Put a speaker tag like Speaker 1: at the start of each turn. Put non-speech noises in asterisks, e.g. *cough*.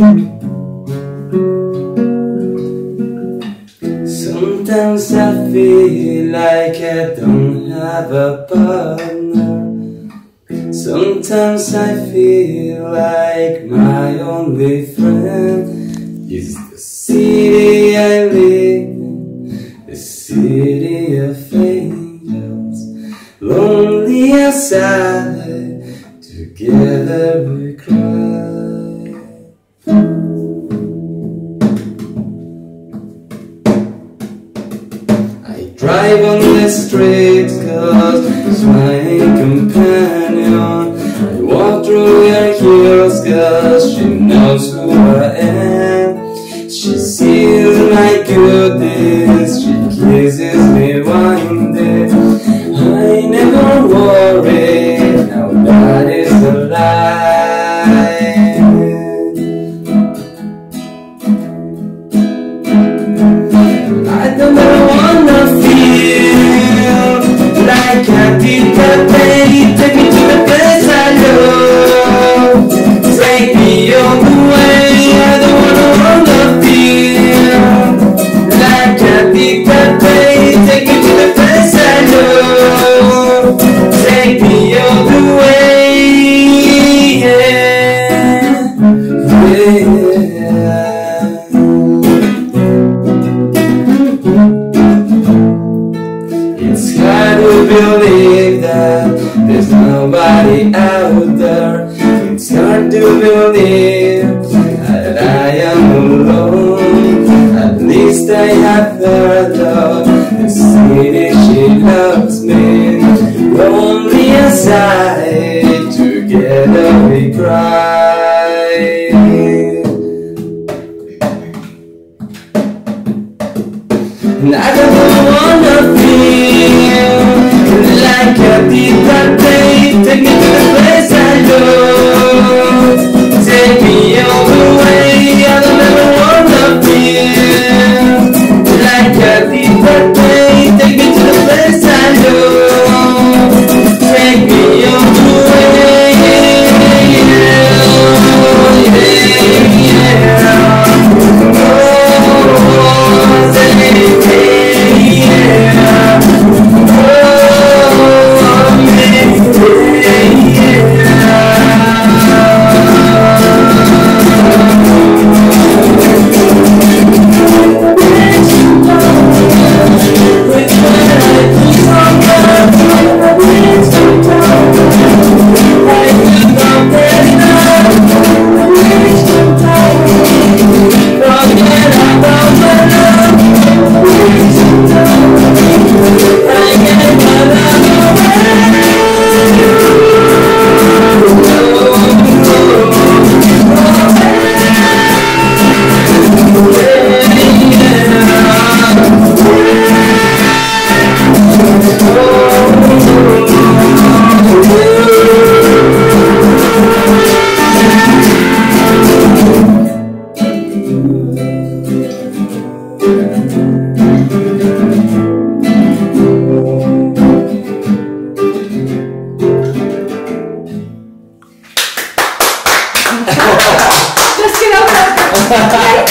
Speaker 1: Sometimes I feel like I don't have a partner. Sometimes I feel like my only friend Is the city I live in The city of angels. Lonely and sad Together Drive on the streets cause it's my companion. I walk through your heels cause she knows who I am. She sees my goodness, she kisses me that to believe that there's nobody out there It's hard to believe that I am alone. At least I have her love The city she loves me. Lonely inside Together we cry. And I don't wanna feel I did that day
Speaker 2: e *laughs* aí